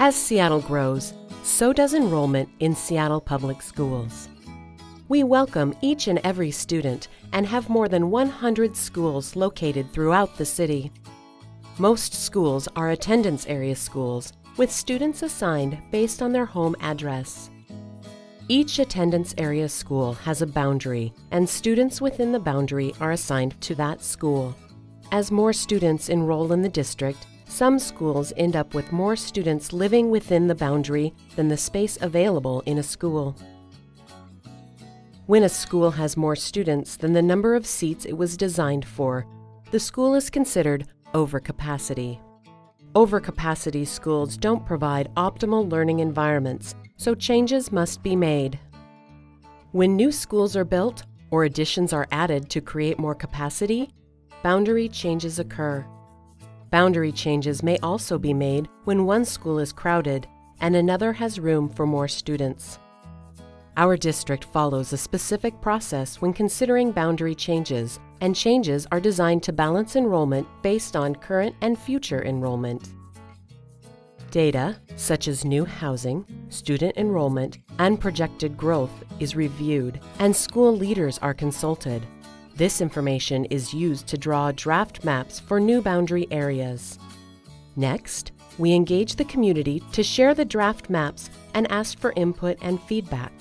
As Seattle grows, so does enrollment in Seattle Public Schools. We welcome each and every student and have more than 100 schools located throughout the city. Most schools are attendance area schools with students assigned based on their home address. Each attendance area school has a boundary, and students within the boundary are assigned to that school. As more students enroll in the district, some schools end up with more students living within the boundary than the space available in a school. When a school has more students than the number of seats it was designed for, the school is considered overcapacity. Overcapacity schools don't provide optimal learning environments, so changes must be made. When new schools are built or additions are added to create more capacity, boundary changes occur. Boundary changes may also be made when one school is crowded and another has room for more students. Our district follows a specific process when considering boundary changes, and changes are designed to balance enrollment based on current and future enrollment. Data, such as new housing, student enrollment, and projected growth, is reviewed, and school leaders are consulted. This information is used to draw draft maps for new boundary areas. Next, we engage the community to share the draft maps and ask for input and feedback.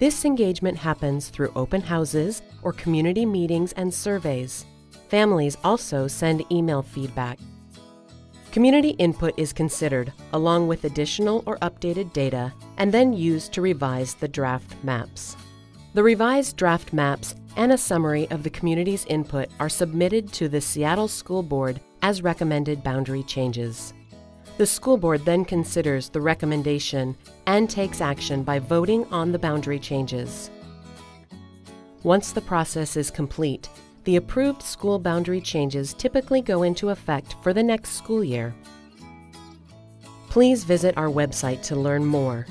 This engagement happens through open houses or community meetings and surveys. Families also send email feedback. Community input is considered along with additional or updated data and then used to revise the draft maps. The revised draft maps and a summary of the community's input are submitted to the Seattle School Board as recommended boundary changes. The school board then considers the recommendation and takes action by voting on the boundary changes. Once the process is complete, the approved school boundary changes typically go into effect for the next school year. Please visit our website to learn more